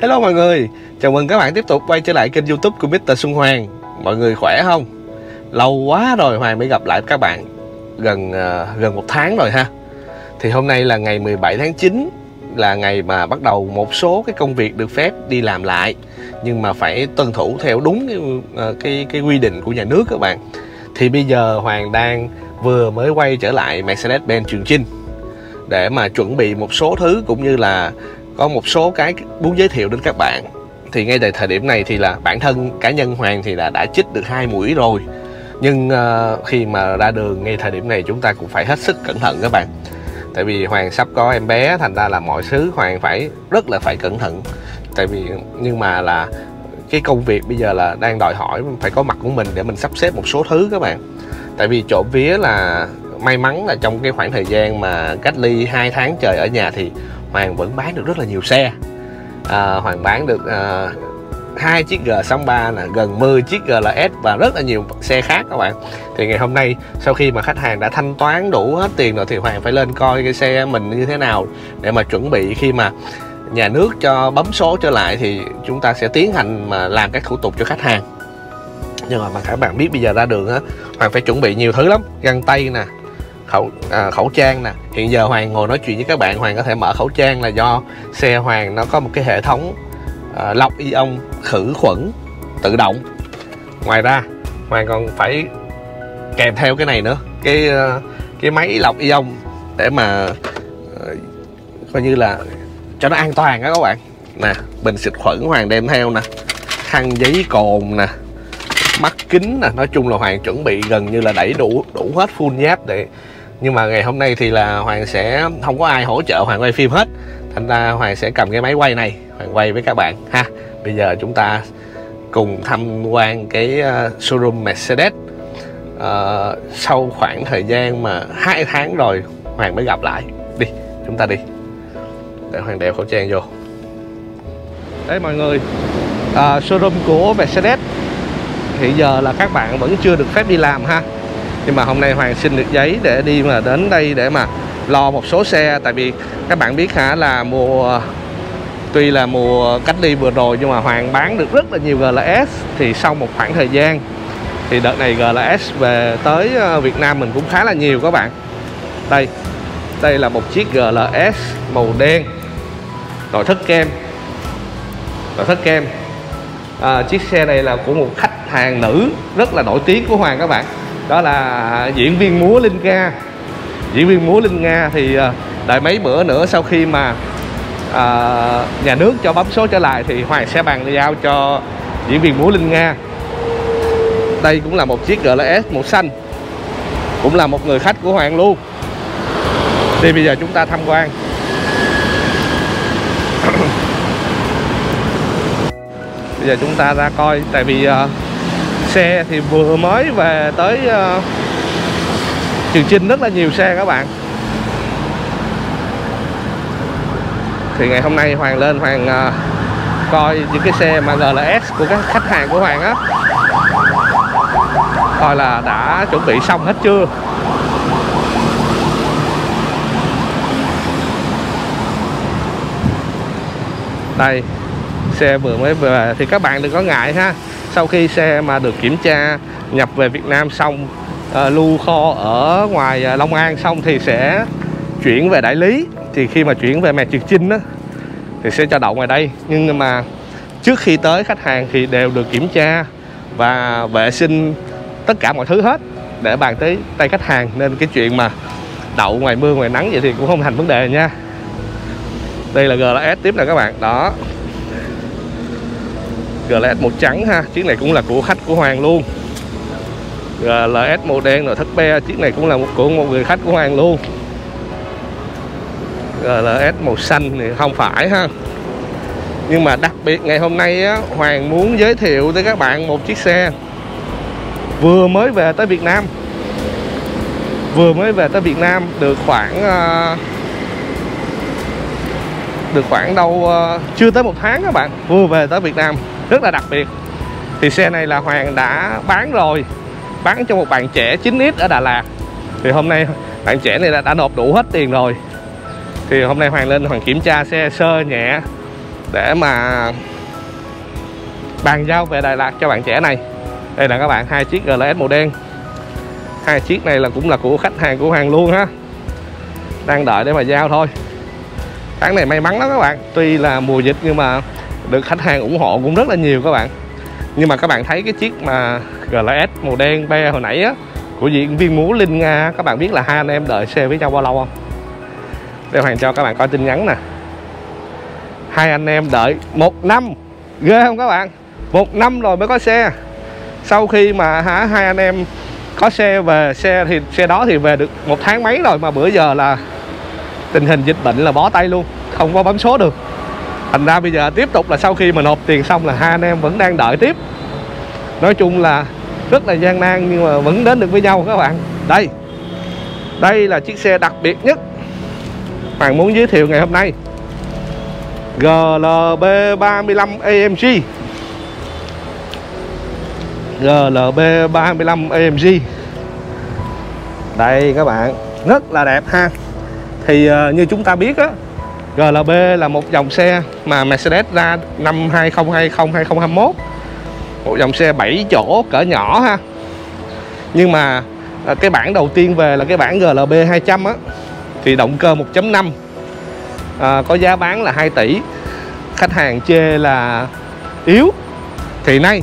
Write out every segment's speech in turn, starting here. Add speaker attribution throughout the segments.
Speaker 1: Hello mọi người, chào mừng các bạn tiếp tục quay trở lại kênh youtube của Mr. Xuân Hoàng Mọi người khỏe không? Lâu quá rồi Hoàng mới gặp lại các bạn Gần uh, gần một tháng rồi ha Thì hôm nay là ngày 17 tháng 9 Là ngày mà bắt đầu một số cái công việc được phép đi làm lại Nhưng mà phải tuân thủ theo đúng cái, uh, cái, cái quy định của nhà nước các bạn Thì bây giờ Hoàng đang vừa mới quay trở lại Mercedes-Benz Trường Chinh Để mà chuẩn bị một số thứ cũng như là có một số cái muốn giới thiệu đến các bạn. Thì ngay tại thời điểm này thì là bản thân cá nhân Hoàng thì là đã chích được hai mũi rồi. Nhưng uh, khi mà ra đường ngay thời điểm này chúng ta cũng phải hết sức cẩn thận các bạn. Tại vì Hoàng sắp có em bé thành ra là mọi thứ Hoàng phải rất là phải cẩn thận. Tại vì nhưng mà là cái công việc bây giờ là đang đòi hỏi phải có mặt của mình để mình sắp xếp một số thứ các bạn. Tại vì trộm vía là may mắn là trong cái khoảng thời gian mà cách ly 2 tháng trời ở nhà thì Hoàng vẫn bán được rất là nhiều xe. À, Hoàng bán được à, hai chiếc G63 là gần 10 chiếc GLS và rất là nhiều xe khác các bạn. Thì ngày hôm nay sau khi mà khách hàng đã thanh toán đủ hết tiền rồi thì Hoàng phải lên coi cái xe mình như thế nào để mà chuẩn bị khi mà nhà nước cho bấm số trở lại thì chúng ta sẽ tiến hành mà làm các thủ tục cho khách hàng. Nhưng mà, mà các bạn biết bây giờ ra đường á Hoàng phải chuẩn bị nhiều thứ lắm găng tay nè khẩu à, khẩu trang nè. Hiện giờ hoàng ngồi nói chuyện với các bạn hoàng có thể mở khẩu trang là do xe hoàng nó có một cái hệ thống à, lọc ion khử khuẩn tự động. Ngoài ra hoàng còn phải kèm theo cái này nữa cái à, cái máy lọc ion để mà à, coi như là cho nó an toàn đó các bạn. Nè bình xịt khuẩn hoàng đem theo nè. Khăn giấy cồn nè. Mắt kính nè. Nói chung là hoàng chuẩn bị gần như là đẩy đủ đủ hết full giáp để nhưng mà ngày hôm nay thì là hoàng sẽ không có ai hỗ trợ hoàng quay phim hết. Thành ra hoàng sẽ cầm cái máy quay này hoàng quay với các bạn ha. Bây giờ chúng ta cùng tham quan cái ờ, showroom mercedes. Uh, sau khoảng thời gian mà hai tháng rồi hoàng mới gặp lại. Đi chúng ta đi. Để hoàng đeo khẩu trang vô. Đấy mọi người. Uh, showroom của mercedes. Hiện giờ là các bạn vẫn chưa được phép đi làm ha nhưng mà hôm nay Hoàng xin được giấy để đi mà đến đây để mà lo một số xe. Tại vì các bạn biết hả là mùa tuy là mùa cách ly vừa rồi nhưng mà Hoàng bán được rất là nhiều GLS thì sau một khoảng thời gian thì đợt này GLS về tới ờ, Việt Nam mình cũng khá là nhiều các bạn. Đây đây là một chiếc GLS màu đen. Nội thất kem. Nội thất kem. À, chiếc xe này là của một khách hàng nữ rất là nổi tiếng của Hoàng các bạn đó là diễn viên múa Linh Nga. Diễn viên múa Linh Nga thì à, đợi mấy bữa nữa sau khi mà à, nhà nước cho bấm số trở lại thì Hoàng sẽ bàn giao cho diễn viên múa Linh Nga. Đây cũng là một chiếc GLS màu xanh. Cũng là một người khách của Hoàng luôn. Thì bây giờ chúng ta tham quan. Bây giờ chúng ta ra coi tại vì uh, xe thì vừa mới về tới uh, Trường Chinh rất là nhiều xe các bạn. Thì ngày hôm nay Hoàng lên Hoàng uh, coi những cái xe mà GLS của các khách hàng của Hoàng á. Coi là đã chuẩn bị xong hết chưa? Đây xe vừa mới về thì các bạn đừng có ngại ha sau khi xe mà được kiểm tra nhập về Việt Nam xong uh, lưu kho ở ngoài uh, Long An xong thì sẽ chuyển về đại lý. Thì khi mà chuyển về mẹ Trường Chinh á thì sẽ cho đậu ngoài đây. Nhưng mà trước khi tới khách hàng thì đều được kiểm tra và vệ sinh tất cả mọi thứ hết để bàn tới tay khách hàng. Nên cái chuyện mà đậu ngoài mưa ngoài nắng vậy thì cũng không thành vấn đề nha. Đây là GLS tiếp nè các bạn. Đó. GLS màu trắng ha. Chiếc này cũng là của khách của Hoàng luôn. GLS màu đen rồi thất be chiếc này cũng là một của một người khách của Hoàng luôn. GLS màu xanh thì không phải ha. Nhưng mà đặc biệt ngày hôm nay á, Hoàng muốn giới thiệu tới các bạn một chiếc xe vừa mới về tới Việt Nam. Vừa mới về tới Việt Nam được khoảng uh, được khoảng đâu uh, chưa tới một tháng các bạn vừa về tới Việt Nam rất là đặc biệt. Thì xe này là Hoàng đã bán rồi bán cho một bạn trẻ 9X ở Đà Lạt. Thì hôm nay bạn trẻ này đã, đã nộp đủ hết tiền rồi. Thì hôm nay Hoàng lên Hoàng kiểm tra xe sơ nhẹ để mà bàn giao về Đà Lạt cho bạn trẻ này. Đây là các bạn hai chiếc GLS màu đen. Hai chiếc này là cũng là của khách hàng của hoàng luôn ha đang đợi để mà giao thôi. Tháng này may mắn lắm các bạn. Tuy là mùa dịch nhưng mà được, khách hàng ủng hộ cũng rất là nhiều các bạn. Nhưng mà các bạn thấy cái chiếc mà GLS màu đen be hồi nãy á, của diễn viên múa Linh Nga, các bạn biết là hai anh em đợi xe với nhau bao lâu không? Để Hoàng cho các bạn coi tin nhắn nè. Hai anh em đợi một năm. Ghê không các bạn? Một năm rồi mới có xe. Sau khi mà hả, hai anh em có xe về, xe thì, xe đó thì về được một tháng mấy rồi, mà bữa giờ là tình hình dịch bệnh là bó tay luôn, không có bấm số được thành ra bây giờ tiếp tục là sau khi mà nộp tiền xong là hai anh em vẫn đang đợi tiếp. Nói chung là rất là gian nan nhưng mà vẫn đến được với nhau các bạn. Đây đây là chiếc xe đặc biệt nhất Hoàng muốn giới thiệu ngày hôm nay. GLB 35 AMG GLB 35 AMG đây các bạn rất là đẹp ha. Thì uh, như chúng ta biết á GLB là một dòng xe mà Mercedes ra năm 2020 2021 một dòng xe 7 chỗ cỡ nhỏ ha. Nhưng mà à, cái bản đầu tiên về là cái bản GLB 200 á thì động cơ 1.5 à, có giá bán là 2 tỷ. Khách hàng chê là yếu. Thì nay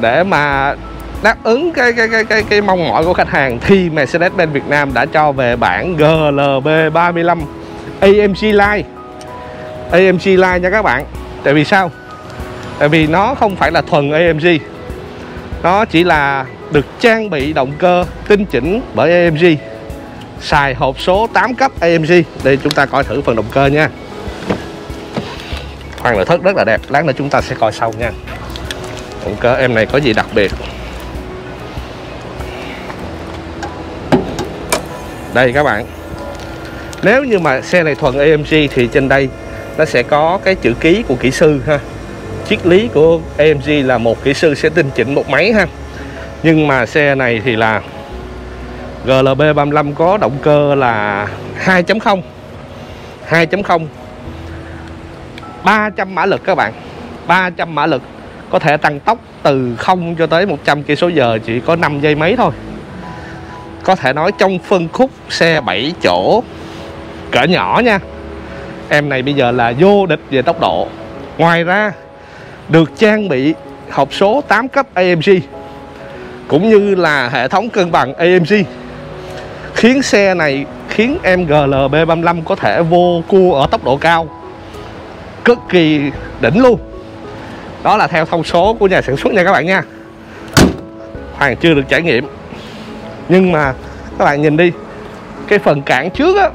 Speaker 1: để mà đáp ứng cái cái cái cái cái mong mỏi của khách hàng thì Mercedes-Benz Việt Nam đã cho về bản GLB 35 AMG Line AMG Line nha các bạn. Tại vì sao? Tại vì nó không phải là thuần AMG nó chỉ là được trang bị động cơ tinh chỉnh bởi AMG xài hộp số 8 cấp AMG để chúng ta coi thử phần động cơ nha. Khoang nội thất rất là đẹp. Lát nữa chúng ta sẽ coi sau nha. Động cơ em này có gì đặc biệt? Đây các bạn nếu như mà xe này thuần AMG thì trên đây nó sẽ có cái chữ ký của kỹ sư ha. Triết lý của AMG là một kỹ sư sẽ tinh chỉnh một máy ha. Nhưng mà xe này thì là GLB 35 có động cơ là 2.0 2.0 300 mã lực các bạn. 300 mã lực có thể tăng tốc từ 0 cho tới 100 cây số giờ, chỉ có 5 giây mấy thôi. Có thể nói trong phân khúc xe 7 chỗ cỡ nhỏ nha. Em này bây giờ là vô địch về tốc độ. Ngoài ra được trang bị hộp số 8 cấp AMG cũng như là hệ thống cân bằng AMG khiến xe này khiến em GLB 35 có thể vô cua ở tốc độ cao. Cực kỳ đỉnh luôn. Đó là theo thông số của nhà sản xuất nha các bạn nha. Hoàng chưa được trải nghiệm. Nhưng mà các bạn nhìn đi cái phần cản trước á,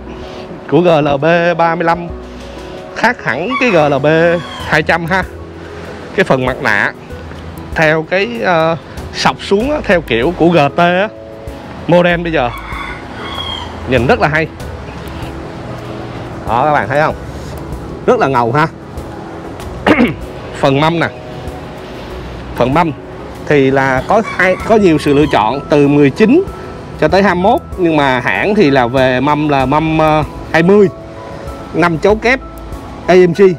Speaker 1: của GLB 35 khác hẳn cái GLB 200 ha. Cái phần mặt nạ theo cái uh, sọc xuống á, theo kiểu của GT á, model bây giờ. Nhìn rất là hay. Đó các bạn thấy không? Rất là ngầu ha. Phần mâm nè. Phần mâm thì là có hai có nhiều sự lựa chọn từ 19 cho tới 21 nhưng mà hãng thì là về mâm là mâm uh, 20 năm chấu kép AMG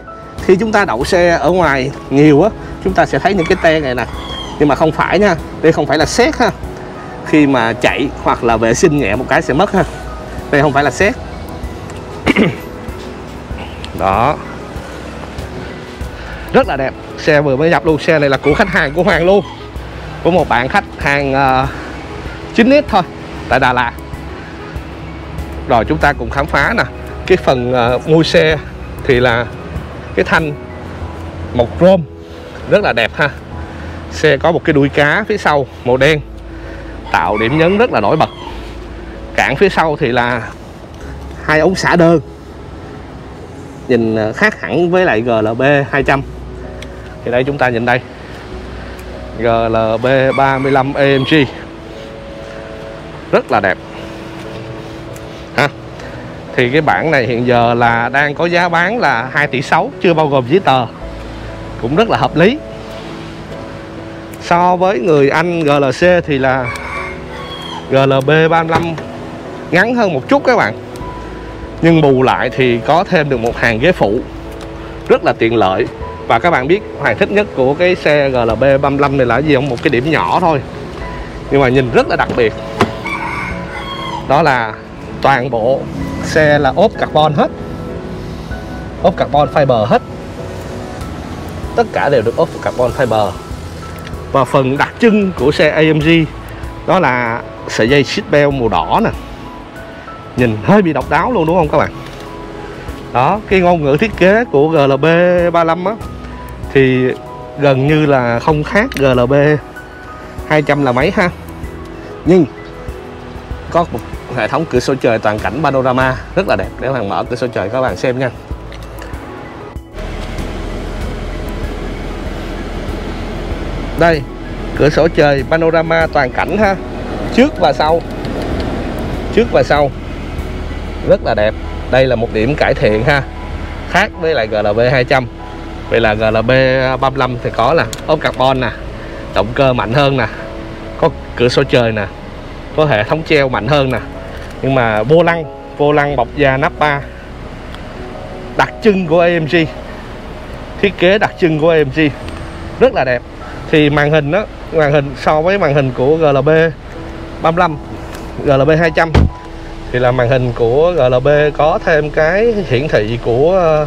Speaker 1: khi chúng ta đậu xe ở ngoài nhiều á chúng ta sẽ thấy những cái te này nè. Nhưng mà không phải nha đây không phải là xét ha. Khi mà chạy hoặc là vệ sinh nhẹ một cái sẽ mất ha. Đây không phải là xét đó. Rất là đẹp. Xe vừa mới nhập luôn xe này là của khách hàng của Hoàng luôn. Của một bạn khách hàng ờ, uh, 9 thôi tại Đà Lạt rồi chúng ta cùng khám phá nè. Cái phần uh, mui xe thì là cái thanh màu chrome rất là đẹp ha. Xe có một cái đuôi cá phía sau màu đen tạo điểm nhấn rất là nổi bật. Cản phía sau thì là hai ống xả đơn nhìn ờ, khác hẳn với lại GLB 200 thì đây chúng ta nhìn đây GLB 35 AMG rất là đẹp thì cái bản này hiện giờ là đang có giá bán là 2 tỷ 6 chưa bao gồm giấy tờ. Cũng rất là hợp lý. So với người Anh GLC thì là GLB 35 ngắn hơn một chút các bạn. Nhưng bù lại thì có thêm được một hàng ghế phụ, rất là tiện lợi. Và các bạn biết Hoàng thích nhất của cái xe GLB 35 này là gì không? Một cái điểm nhỏ thôi. Nhưng mà nhìn rất là đặc biệt. Đó là toàn bộ xe là ốp carbon hết. Ốp carbon fiber hết. Tất cả đều được ốp carbon fiber. Và phần đặc trưng của xe AMG đó là sợi dây seatbelt màu đỏ nè. Nhìn hơi bị độc đáo luôn, đúng không các bạn? Đó, cái ngôn ngữ thiết kế của GLB 35 á, thì gần như là không khác GLB 200 là mấy ha? Nhưng có một hệ thống cửa sổ trời toàn cảnh panorama, rất là đẹp. Để bạn mở cửa sổ trời các bạn xem nha. Đây, cửa sổ trời panorama toàn cảnh ha. Trước và sau. Trước và sau. Rất là đẹp. Đây là một điểm cải thiện ha. Khác với lại GLB 200 vậy là GLB 35 thì có là ốp carbon nè, động cơ mạnh hơn nè, có cửa sổ trời nè, có hệ thống treo mạnh hơn nè nhưng mà vô lăng vô lăng bọc da Nappa đặc trưng của AMG thiết kế đặc trưng của AMG rất là đẹp. Thì màn hình đó màn hình so với màn hình của GLB 35 GLB 200 thì là màn hình của GLB có thêm cái hiển thị của,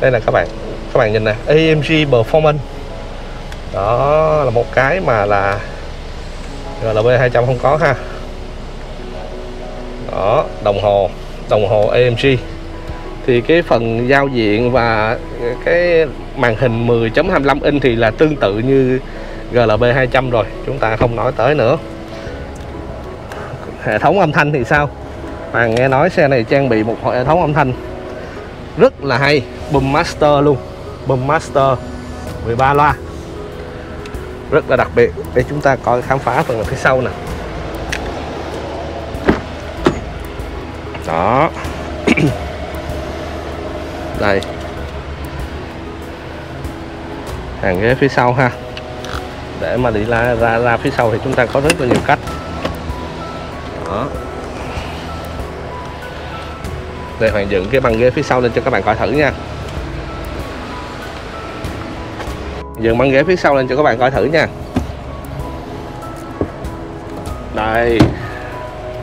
Speaker 1: đây là các bạn các bạn nhìn nè AMG Performance. Đó, là một cái mà là GLB 200 không có ha đó đồng hồ đồng hồ AMG thì cái phần giao diện và cái màn hình 10.25 inch thì là tương tự như GLB 200 rồi, chúng ta không nói tới nữa. Hệ thống âm thanh thì sao? Hoàng nghe nói xe này trang bị một hệ thống âm thanh rất là hay, Boom Master luôn, Boom Master 13 loa. Rất là đặc biệt, để chúng ta coi khám phá phần phía sau nè. Đó. Đây. Hàng ghế phía sau ha. Để mà đi ra ra ra phía sau thì chúng ta có rất là nhiều cách. Đó. Đây hoàn dựng cái băng ghế phía sau lên cho các bạn coi thử nha. Dựng băng ghế phía sau lên cho các bạn coi thử nha. Đây.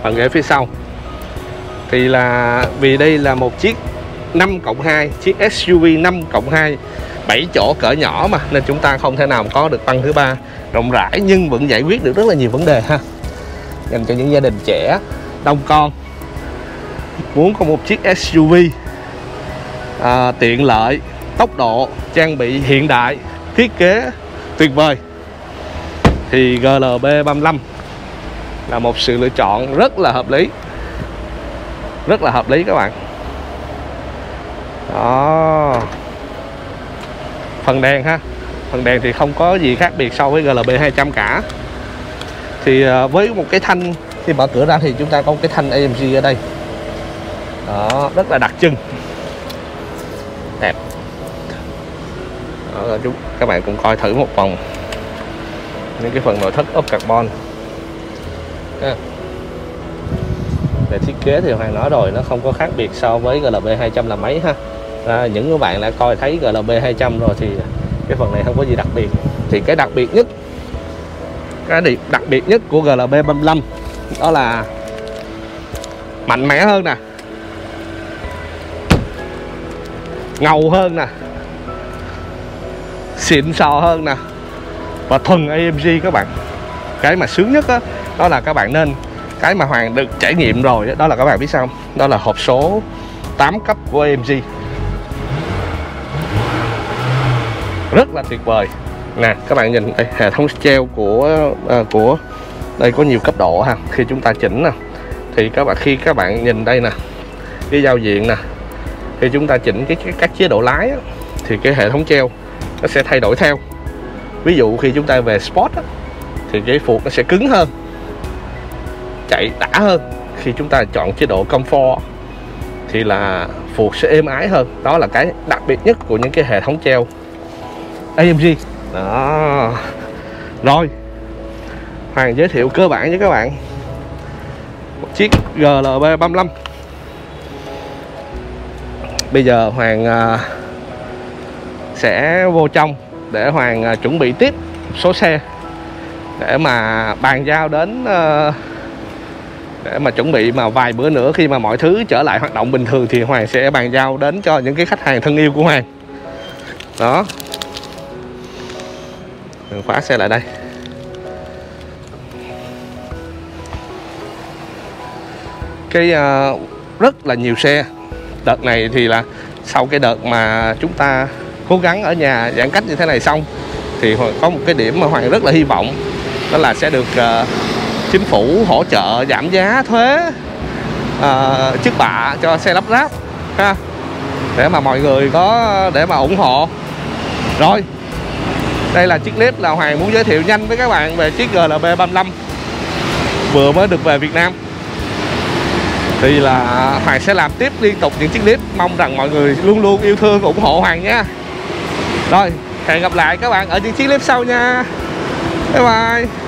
Speaker 1: Băng ghế phía sau thì là vì đây là một chiếc 5 cộng 2 chiếc SUV 5 cộng 2 7 chỗ cỡ nhỏ mà nên chúng ta không thể nào có được băng thứ ba. Rộng rãi nhưng vẫn giải quyết được rất là nhiều vấn đề ha. Dành cho những gia đình trẻ đông con muốn có một chiếc SUV à, tiện lợi tốc độ trang bị hiện đại thiết kế tuyệt vời. Thì GLB 35 là một sự lựa chọn rất là hợp lý rất là hợp lý các bạn. Đó. Phần đèn ha. Phần đèn thì không có gì khác biệt so với GLB 200 cả. Thì ờ, với một cái thanh khi mở cửa ra thì chúng ta có một cái thanh AMG ở đây. Đó rất là đặc trưng. Đẹp. Đó, chúng các bạn cũng coi thử một vòng. Những cái phần nội thất ốp carbon về thiết kế thì hoàng nói rồi nó không có khác biệt so với GLB 200 là mấy ha. À, những bạn đã coi thấy GLB 200 rồi thì cái phần này không có gì đặc biệt. Thì cái đặc biệt nhất cái điểm đặc biệt nhất của GLB 35 đó là mạnh mẽ hơn nè. Ngầu hơn nè. Xịn sò hơn nè. Và thuần AMG các bạn. Cái mà sướng nhất đó, đó là các bạn nên cái mà Hoàng được trải nghiệm rồi đó, đó là các bạn biết sao không? đó là hộp số 8 cấp của AMG rất là tuyệt vời. Nè các bạn nhìn đây, hệ thống treo của à, của đây có nhiều cấp độ ha. Khi chúng ta chỉnh nè thì các bạn khi các bạn nhìn đây nè cái giao diện nè khi chúng ta chỉnh cái, cái các chế độ lái á, thì cái hệ thống treo nó sẽ thay đổi theo. Ví dụ khi chúng ta về sport á, thì cái phuộc nó sẽ cứng hơn chạy đã hơn. Khi chúng ta chọn chế độ comfort thì là phuộc sẽ êm ái hơn. Đó là cái đặc biệt nhất của những cái hệ thống treo. AMG đó. Rồi. Hoàng giới thiệu cơ bản với các bạn. Một chiếc GLB 35 bây giờ Hoàng à, sẽ vô trong để Hoàng à, chuẩn bị tiếp số xe để mà bàn giao đến à, để mà chuẩn bị mà vài bữa nữa khi mà mọi thứ trở lại hoạt động bình thường thì Hoàng sẽ bàn giao đến cho những cái khách hàng thân yêu của Hoàng. Đó. Mình khóa xe lại đây. Cái uh, rất là nhiều xe. Đợt này thì là sau cái đợt mà chúng ta cố gắng ở nhà giãn cách như thế này xong thì có một cái điểm mà hoàng rất là hy vọng đó là sẽ được uh, chính phủ hỗ trợ giảm giá thuế uh, trước bạ cho xe lắp ráp ha để mà mọi người có để mà ủng hộ. Rồi đây là chiếc clip là Hoàng muốn giới thiệu nhanh với các bạn về chiếc GLB 35 vừa mới được về Việt Nam. Thì là Hoàng sẽ làm tiếp liên tục những chiếc clip mong rằng mọi người luôn luôn yêu thương ủng hộ Hoàng nha. Rồi hẹn gặp lại các bạn ở những chiếc clip sau nha. Bye bye.